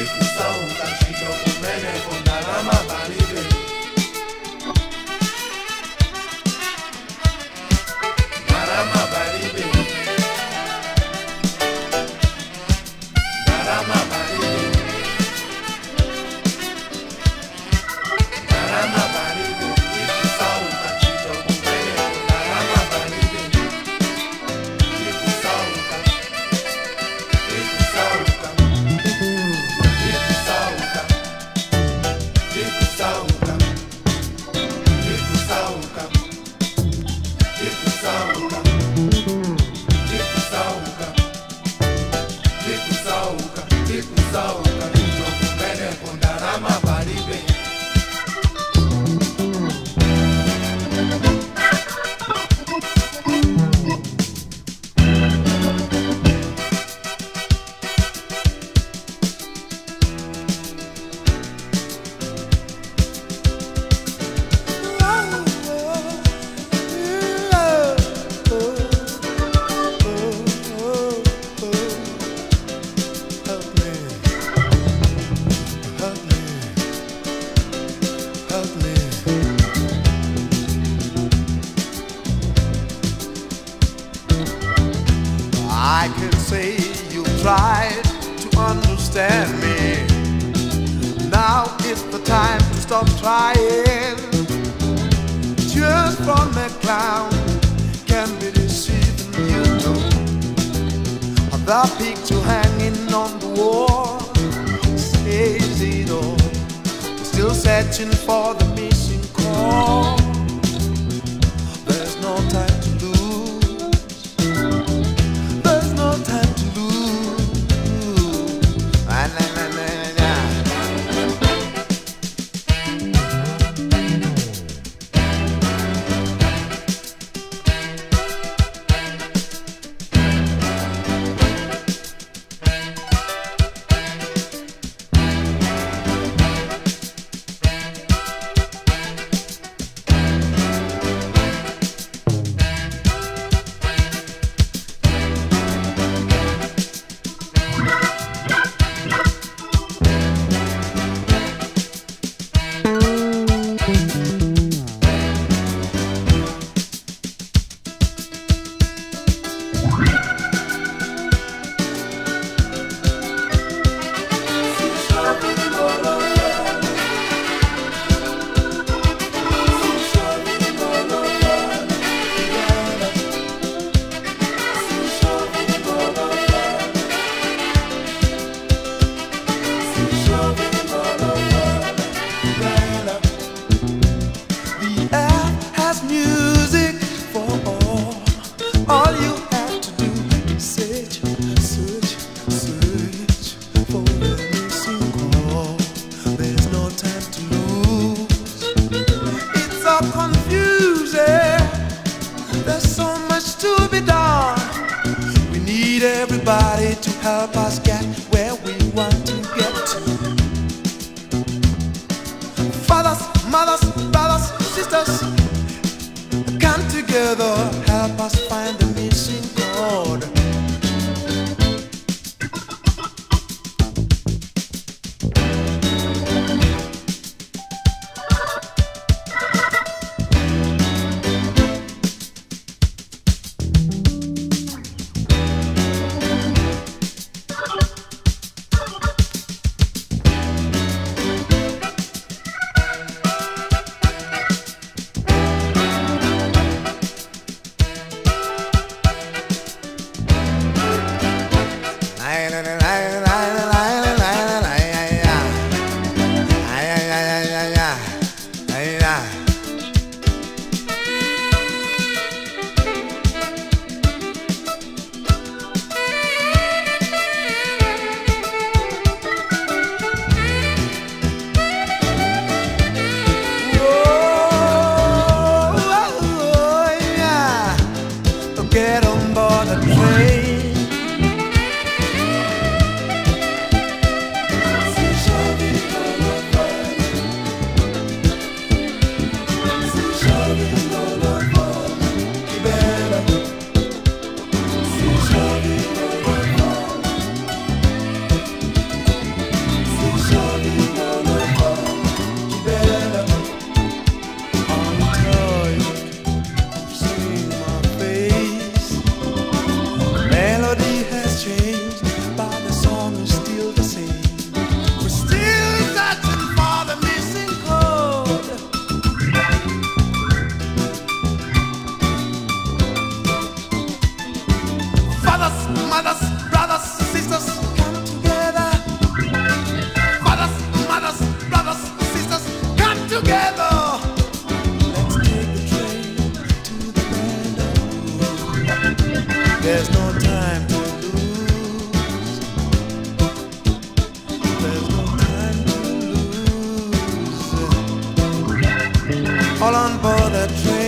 50 songs. tried to understand me. Now is the time to stop trying. Just from a clown can be deceiving, you know. The picture hanging on the wall says it all. Still searching for the missing. somebody to help us get where we want to get to. Fathers, mothers, brothers, sisters, come together. All on board a train.